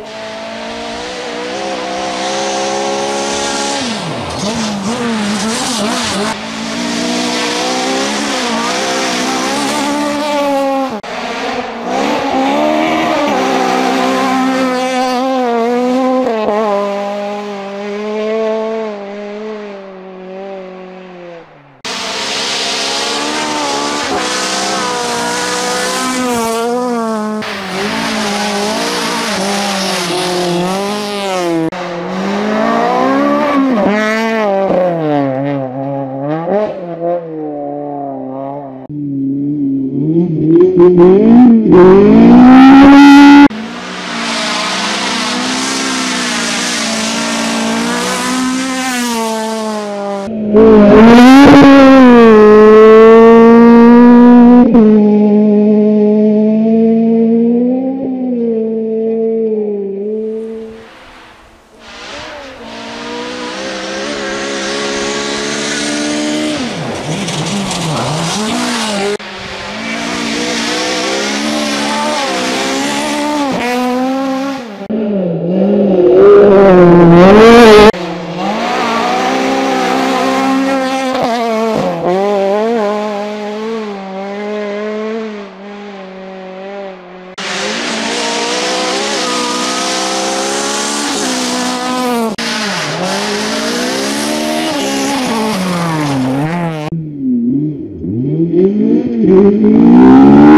Yeah. Mm-hmm. Yeah.